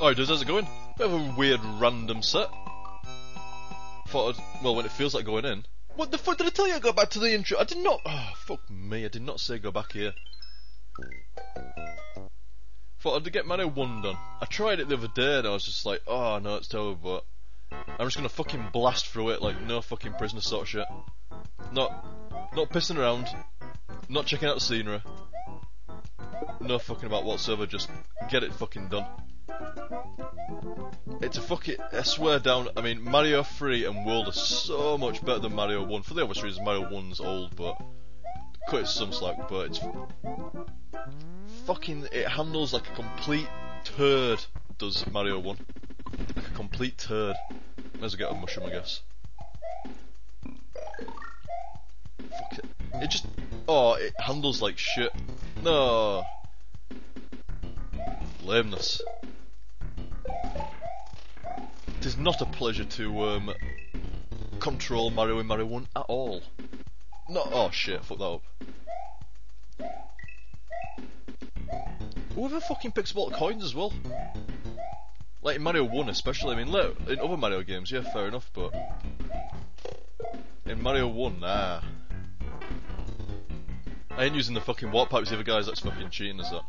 Alright, does how's it going? Bit of a weird random set. Thought I'd, well, when it feels like going in. What the fuck did I tell you I go back to the intro? I did not, oh, fuck me, I did not say go back here. Thought I'd get Mario 1 done. I tried it the other day and I was just like, oh no, it's terrible, but I'm just gonna fucking blast through it like no fucking prisoner sort of shit. Not, not pissing around, not checking out the scenery. No fucking about whatsoever, just get it fucking done. It's a fucking, I swear down, I mean, Mario 3 and World are so much better than Mario 1. For the obvious reasons, Mario 1's old, but cut it some slack, but it's fucking, it handles like a complete turd, does Mario 1. Like a complete turd. May as well get a mushroom, I guess. It just, oh, it handles like shit. No. Lameness. It is not a pleasure to um, control Mario in Mario 1 at all. Not. Oh shit, fuck that up. Whoever fucking picks up all the coins as well? Like in Mario 1 especially, I mean, look, in other Mario games, yeah, fair enough, but. In Mario 1, nah. I ain't using the fucking warp pipes the other guys, that's fucking cheating, is that?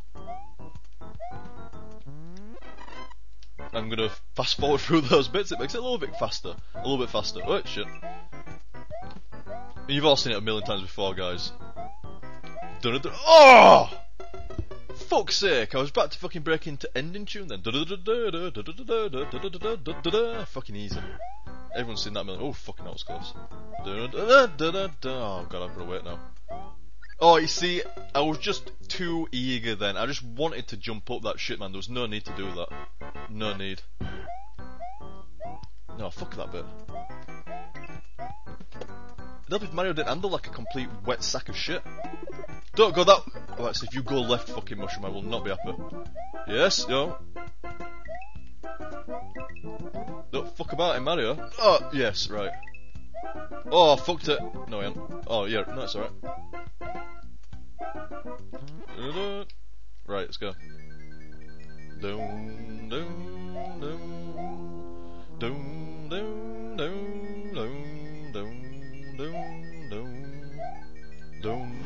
I'm gonna fast forward through those bits, it makes it a little bit faster. A little bit faster. Oh, shit. You've all seen it a million times before, guys. Dun -dun -dun. Oh! Fuck's sake, I was about to fucking break into ending tune then. Fucking easy. Everyone's seen that million. Oh, fucking that was close. Oh god, I've got to wait now. Oh, you see, I was just too eager then. I just wanted to jump up that shit, man. There was no need to do that. No need. No, fuck that bit. That'd if Mario didn't handle like a complete wet sack of shit. Don't go that. Oh, actually, if you go left, fucking mushroom, I will not be happy. Yes, no. Don't fuck about in Mario. Oh, yes, right. Oh, fucked it. No, I am. Oh, yeah, no, it's alright. Right, let's go. Doom, doom, doom. Doom, doom, doom, doom, doom, doom, doom.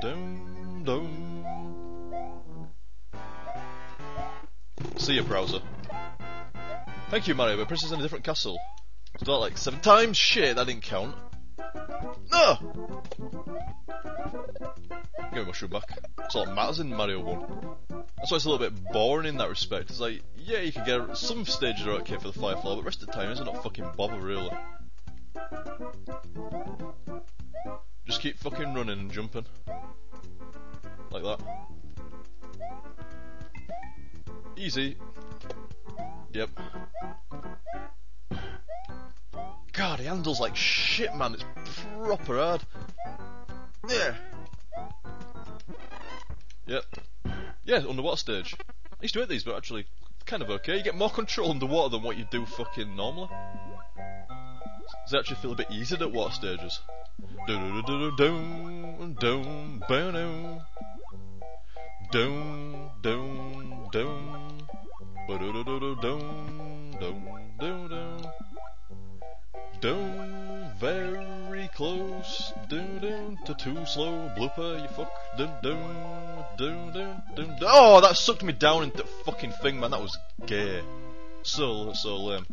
Doom, doom. See you, browser. Thank you, Mario, We're Princess in a different castle. Did that like seven times? Shit, that didn't count. No! Give me my shoe back. That's all that matters in Mario 1. That's why it's a little bit boring in that respect. It's like, yeah, you can get some stages are okay for the Firefly, but rest of the time, it's not fucking bother really. Just keep fucking running and jumping. Like that. Easy. Yep. God, he handles like shit, man. It's proper hard. Yeah. Yep. Yeah, underwater stage. I used to hate these, but actually, kind of okay. You get more control underwater than what you do fucking normally. Does it actually feel a bit easier at water stages? Doom, doom, doom, doom, doom, doom, doom, doom, doom, doom, doom, doom. Doom, very close. Doom, doom, to too slow. Blooper, you fuck. Doom, doom, doom, doom. Oh, that sucked me down into the fucking thing, man. That was gay. So, so lame.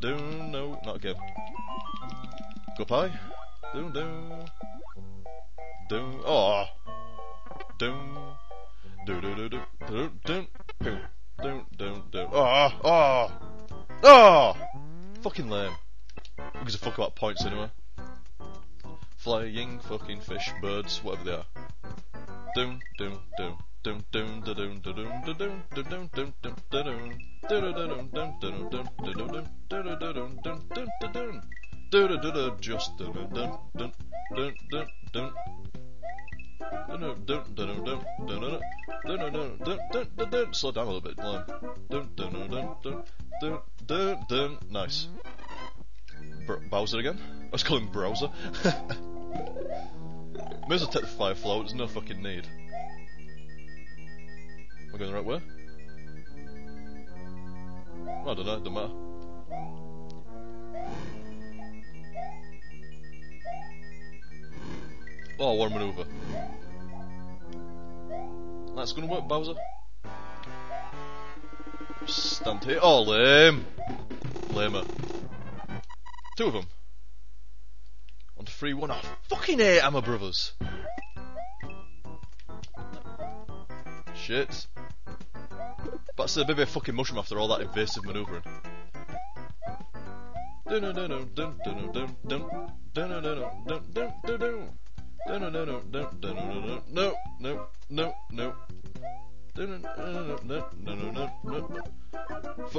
Doom, no, not again. Go pie. Doom, doom. Doom, oh. Doom. Do do do do do do do do do do. Oh, oh, oh! Fucking lame. Who gives a fuck about points anyway? flying fucking fish, birds, whatever they are. Doom, doom, doom. Doom doom da doom da doom da doom da doom doom doom da doom da doom doom doom doom da doom doom da doom doom doom da doom da da da da just da doom doom doom doom doom doom Slow down a little bit. Nice. Br- Bowser again? I was calling Browser. May as well take the fire flower, there's no fucking need. Am I going the right way? I don't know, it doesn't matter. Oh, a maneuver. That's gonna work, Bowser. Stand here. Oh, lame. Lamer. Two of them. On to 3 1. off. fucking hate Hammer Brothers. Shit. But I said maybe a fucking mushroom after all that invasive manoeuvring. No, no, no, no. no,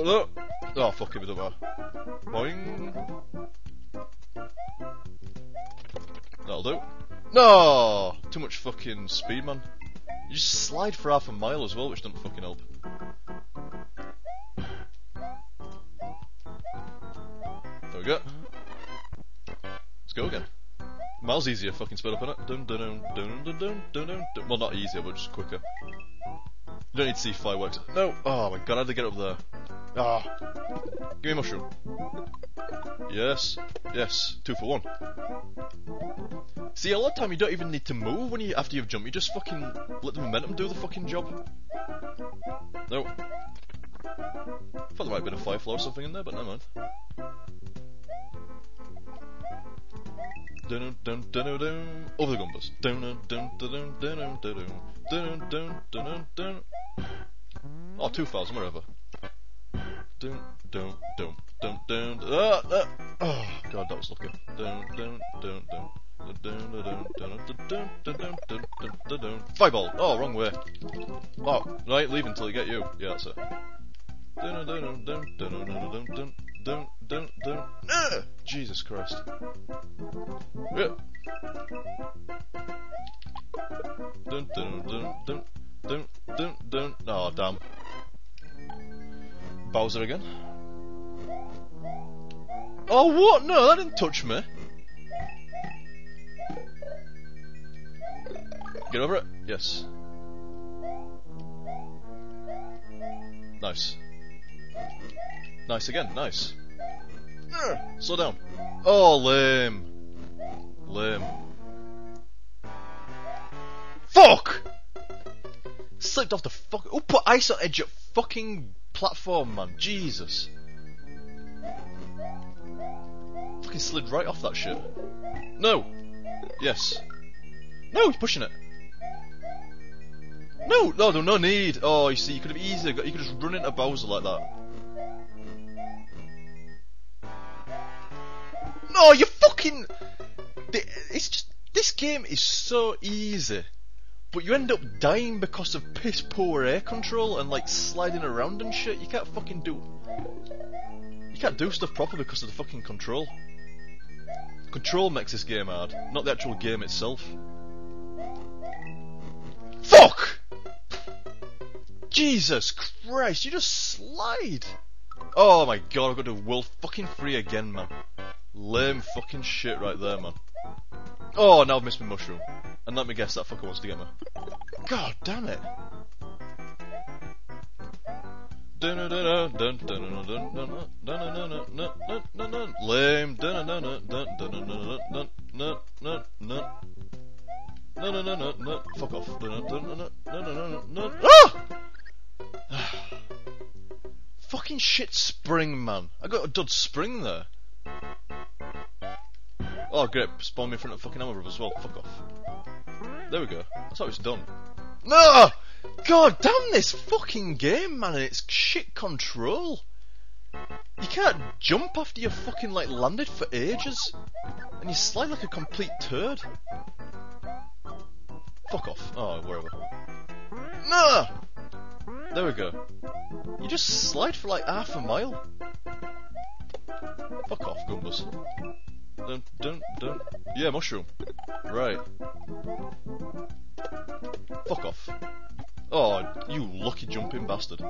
no! Oh, fuck it, we don't no, no, That'll do. No! Too much fucking speed, man. You just slide for half a mile as well, which doesn't fucking help. There we go. Let's go again. Miles easier fucking sped up, innit? Dun dun dun dun dun dun dun dun. Well, not easier, but just quicker. You don't need to see fireworks. No! Oh my god, how did I get up there? Ah! Give me a mushroom. Yes. Yes. Two for one. See, a lot of time you don't even need to move when you after you've jumped. You just fucking let the momentum do the fucking job. No. Thought there might have been a fire flower or something in there, but never mind. dun dun dun dun over the Goombas. Dun dun dun dun dun dun dun dun dun dun Oh, two thousand, whatever. Dun dun dun dun dun. Ah, ah. Oh God, that was lucky. Dun dun dun dun. Fireball! Oh, wrong way. Oh, right, leave until you get you. Yeah, that's it. Ah! Jesus Christ. Yeah. Oh, damn. Bowser again. Oh, what? No, that didn't touch me. Get over it? Yes. Nice. Nice again, nice. Slow down. Oh, lame. Lame. Fuck! Slipped off the fuck. Who put ice on edge of fucking platform, man? Jesus. Fucking slid right off that shit. No! Yes. No, he's pushing it. No, no, no, no need. Oh, you see, you could have easily got, you could just run into Bowser like that. No, you fucking. It's just this game is so easy, but you end up dying because of piss poor air control and like sliding around and shit. You can't fucking do. You can't do stuff properly because of the fucking control. Control makes this game hard, not the actual game itself. Fuck! Jesus Christ, you just slide! Oh my god, I've got to world fucking free again, man. Lame fucking shit right there, man. Oh, now I've missed my mushroom. And let me guess, that fucker wants to get me. God damn it. Lame. Fuck off. Ah! Fucking shit spring, man. I got a dud spring there. Oh great, spawn me in front of fucking Hammer as well. Fuck off. There we go. That's how it's done. No! God damn this fucking game, man, and it's shit control. You can't jump after you're fucking like landed for ages. And you slide like a complete turd. Fuck off. Oh, wherever. No! There we go. You just slide for like half a mile. Fuck off, Goombas. Don't, don't, don't. Yeah, mushroom. Right. Fuck off. Oh, you lucky jumping bastard.